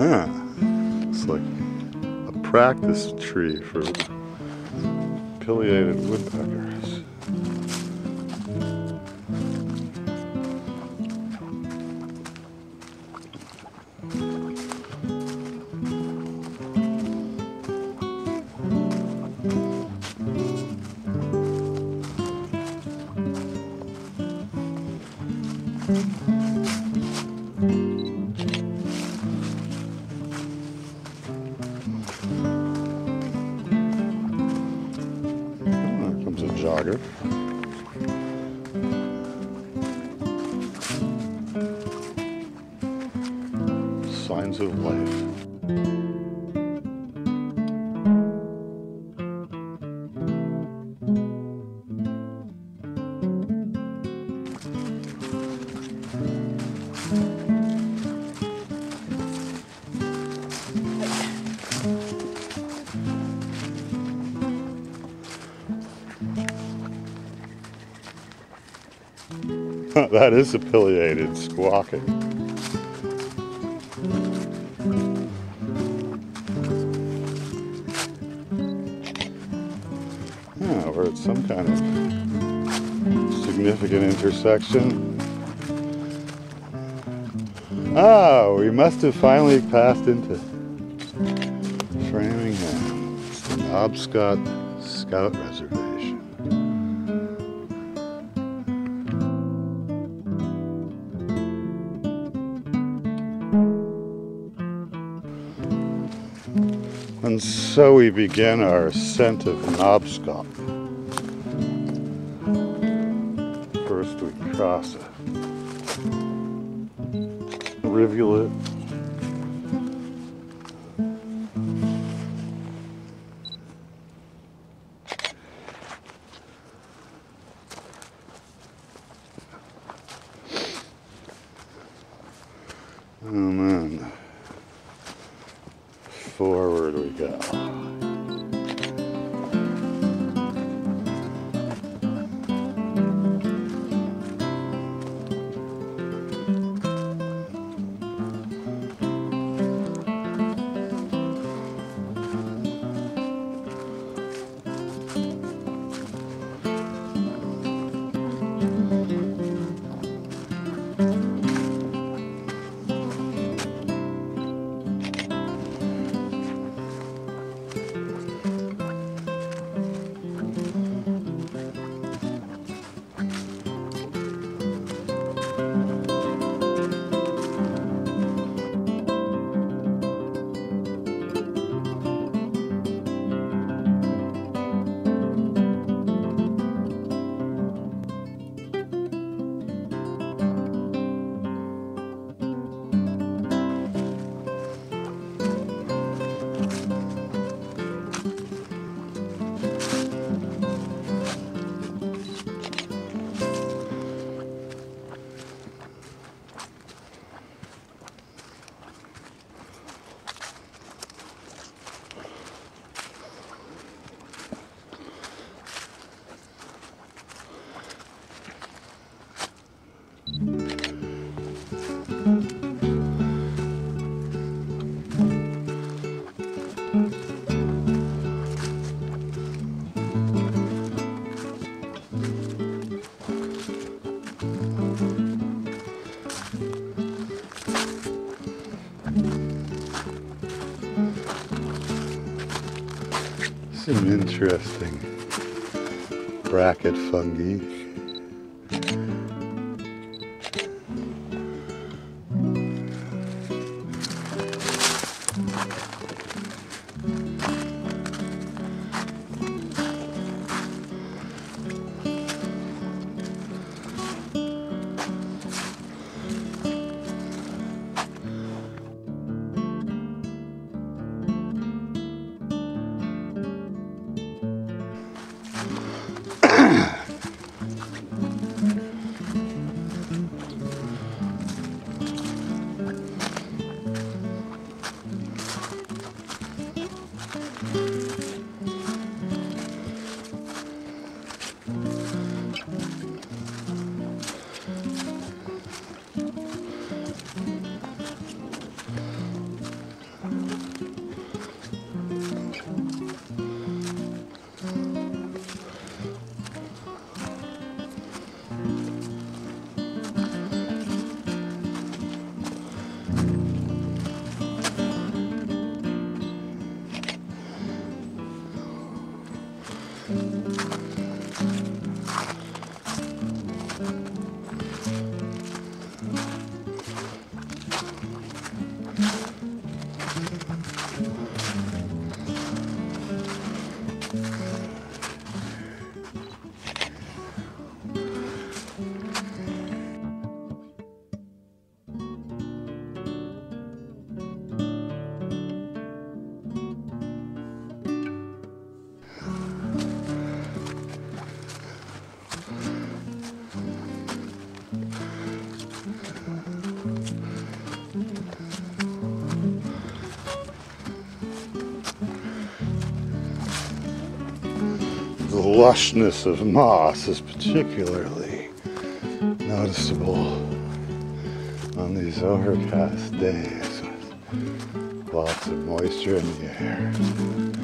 It's like a practice tree for pileated woodpeckers. There Signs of life. that is a pileated squawking. Yeah, we're at some kind of significant intersection. Ah, we must have finally passed into Framingham. It's the Nobscot Scout Reservation. And so we begin our ascent of Nobscot. First we cross a rivulet. And forward we go. An interesting bracket fungi. Lushness of moss is particularly noticeable on these overcast days with lots of moisture in the air.